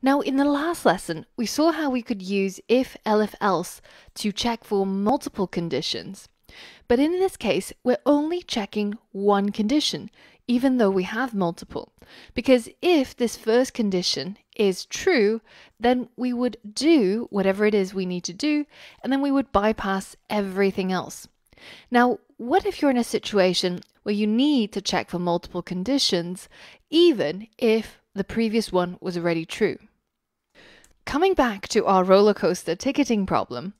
Now, in the last lesson, we saw how we could use if, elif, else to check for multiple conditions. But in this case, we're only checking one condition, even though we have multiple. Because if this first condition is true, then we would do whatever it is we need to do, and then we would bypass everything else. Now, what if you're in a situation where you need to check for multiple conditions, even if the previous one was already true? Coming back to our roller coaster ticketing problem,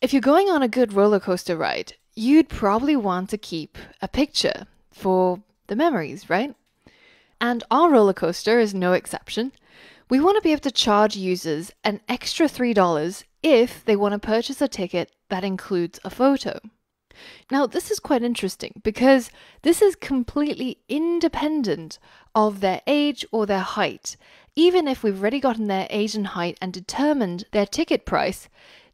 if you're going on a good roller coaster ride, you'd probably want to keep a picture for the memories, right? And our roller coaster is no exception. We want to be able to charge users an extra $3 if they want to purchase a ticket that includes a photo. Now, this is quite interesting because this is completely independent of their age or their height. Even if we've already gotten their age and height and determined their ticket price,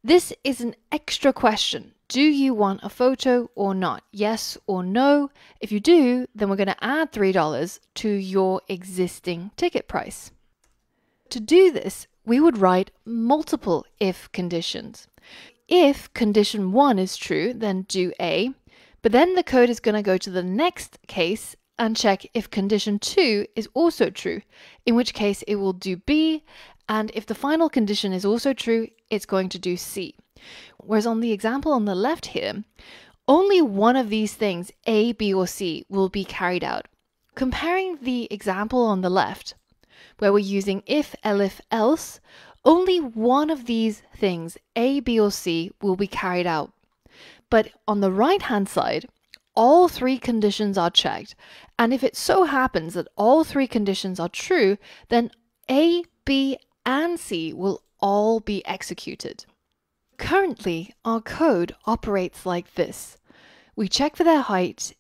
this is an extra question. Do you want a photo or not? Yes or no? If you do, then we're going to add $3 to your existing ticket price. To do this, we would write multiple if conditions. If condition 1 is true, then do A, but then the code is going to go to the next case and check if condition 2 is also true, in which case it will do B, and if the final condition is also true, it's going to do C. Whereas on the example on the left here, only one of these things, A, B, or C, will be carried out. Comparing the example on the left, where we're using if, elif, else, only one of these things, A, B, or C, will be carried out. But on the right hand side, all three conditions are checked. And if it so happens that all three conditions are true, then A, B, and C will all be executed. Currently, our code operates like this. We check for their height.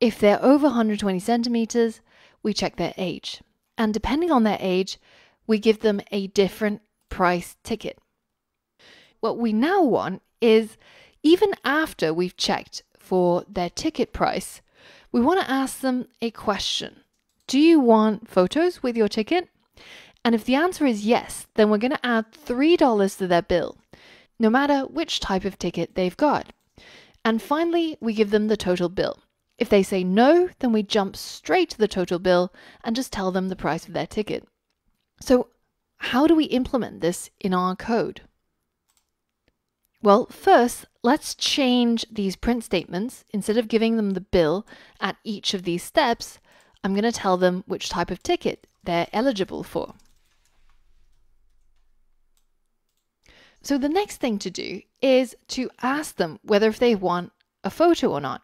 If they're over 120 centimeters, we check their age. And depending on their age, we give them a different price ticket. What we now want is, even after we've checked for their ticket price, we want to ask them a question. Do you want photos with your ticket? And if the answer is yes, then we're going to add $3 to their bill, no matter which type of ticket they've got. And finally, we give them the total bill. If they say no, then we jump straight to the total bill and just tell them the price of their ticket. So how do we implement this in our code? Well, first, let's change these print statements. Instead of giving them the bill at each of these steps, I'm going to tell them which type of ticket they're eligible for. So the next thing to do is to ask them whether if they want a photo or not.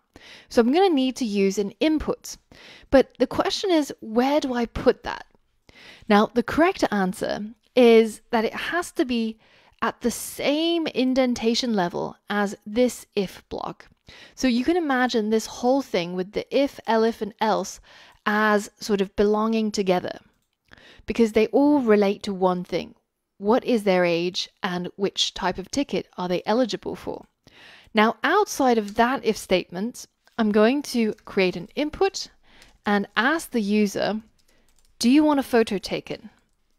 So I'm going to need to use an input. But the question is, where do I put that? Now, the correct answer is that it has to be at the same indentation level as this if block. So you can imagine this whole thing with the if, elif, and else as sort of belonging together because they all relate to one thing. What is their age and which type of ticket are they eligible for? Now, outside of that if statement, I'm going to create an input and ask the user do you want a photo taken?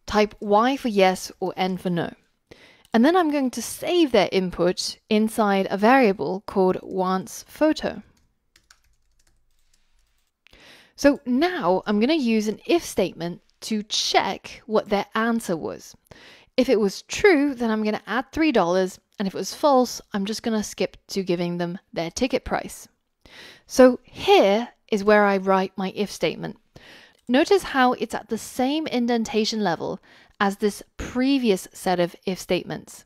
Type Y for yes or N for no. And then I'm going to save their input inside a variable called wants photo. So now I'm going to use an if statement to check what their answer was. If it was true, then I'm going to add $3, and if it was false, I'm just going to skip to giving them their ticket price. So here is where I write my if statement. Notice how it's at the same indentation level as this previous set of if statements,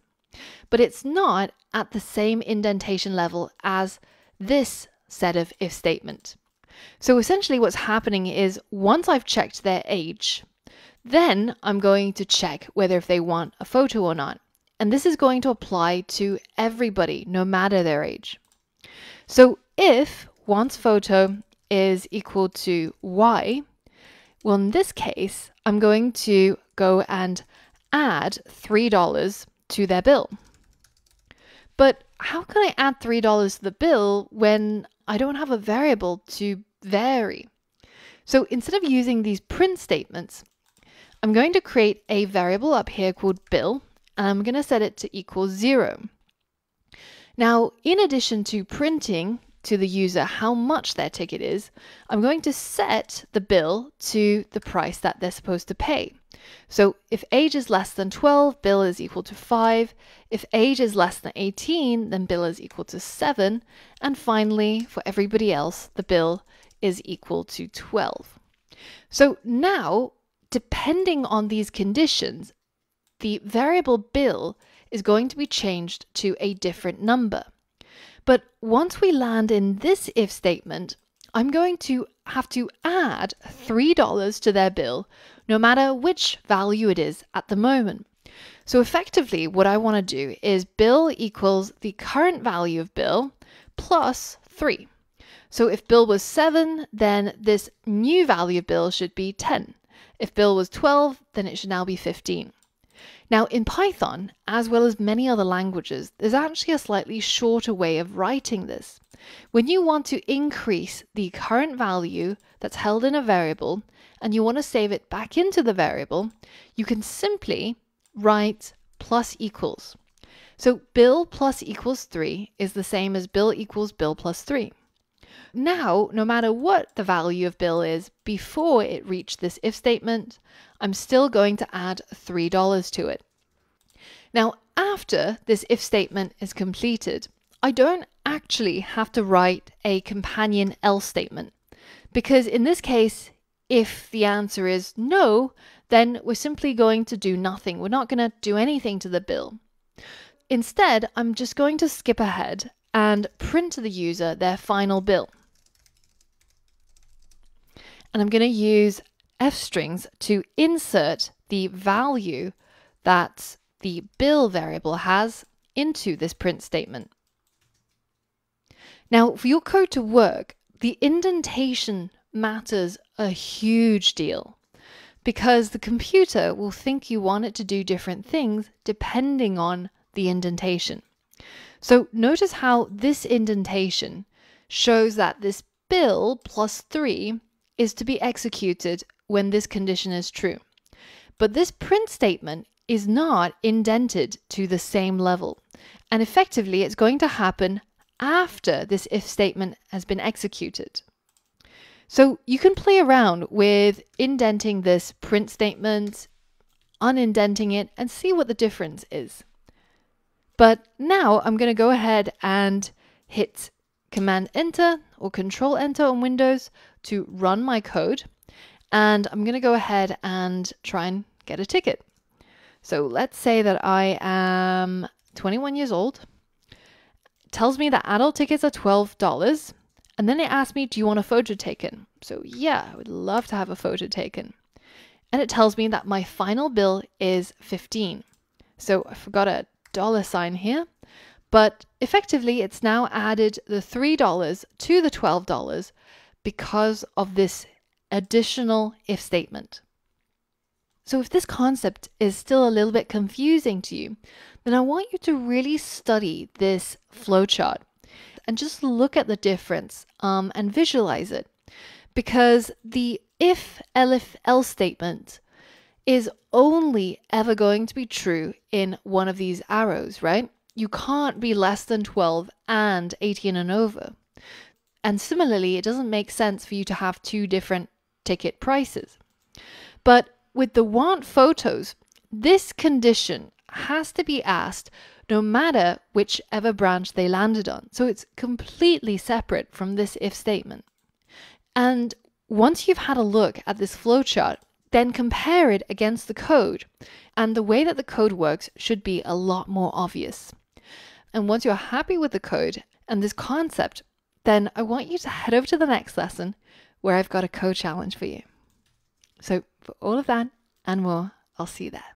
but it's not at the same indentation level as this set of if statement. So essentially what's happening is once I've checked their age, then I'm going to check whether if they want a photo or not. And this is going to apply to everybody, no matter their age. So if wants photo is equal to y, well, in this case, I'm going to go and add $3 to their bill. But how can I add $3 to the bill when I don't have a variable to vary? So instead of using these print statements, I'm going to create a variable up here called bill, and I'm going to set it to equal zero. Now, in addition to printing to the user how much their ticket is, I'm going to set the bill to the price that they're supposed to pay. So if age is less than 12, bill is equal to 5. If age is less than 18, then bill is equal to 7. And finally, for everybody else, the bill is equal to 12. So now, depending on these conditions, the variable bill is going to be changed to a different number. But once we land in this if statement, I'm going to have to add $3 to their bill, no matter which value it is at the moment. So effectively, what I want to do is bill equals the current value of bill plus 3. So if bill was 7, then this new value of bill should be 10. If bill was 12, then it should now be 15. Now, in Python, as well as many other languages, there's actually a slightly shorter way of writing this. When you want to increase the current value that's held in a variable and you want to save it back into the variable, you can simply write plus equals. So bill plus equals 3 is the same as bill equals bill plus 3. Now, no matter what the value of bill is before it reached this if statement, I'm still going to add $3 to it. Now, after this if statement is completed, I don't actually have to write a companion else statement because in this case, if the answer is no, then we're simply going to do nothing. We're not going to do anything to the bill. Instead, I'm just going to skip ahead and print to the user their final bill. And I'm going to use f strings to insert the value that the bill variable has into this print statement. Now, for your code to work, the indentation matters a huge deal because the computer will think you want it to do different things depending on the indentation. So notice how this indentation shows that this bill plus 3 is to be executed when this condition is true. But this print statement is not indented to the same level. And effectively, it's going to happen after this if statement has been executed. So you can play around with indenting this print statement, unindenting it, and see what the difference is. But now I'm going to go ahead and hit Command Enter or Control Enter on Windows to run my code. And I'm going to go ahead and try and get a ticket. So let's say that I am 21 years old. Tells me that adult tickets are $12. And then it asks me, do you want a photo taken? So yeah, I would love to have a photo taken. And it tells me that my final bill is 15. So I forgot a dollar sign here, but effectively it's now added the $3 to the $12 because of this additional if statement. So if this concept is still a little bit confusing to you, then I want you to really study this flowchart and just look at the difference um, and visualize it. Because the if, elif, else statement is only ever going to be true in one of these arrows, right? You can't be less than 12 and 18 and over. And similarly, it doesn't make sense for you to have two different ticket prices. But with the want photos, this condition has to be asked no matter whichever branch they landed on. So it's completely separate from this if statement. And once you've had a look at this flowchart, then compare it against the code. And the way that the code works should be a lot more obvious. And once you're happy with the code and this concept, then I want you to head over to the next lesson where I've got a code challenge for you. So, for all of that and more, I'll see you there.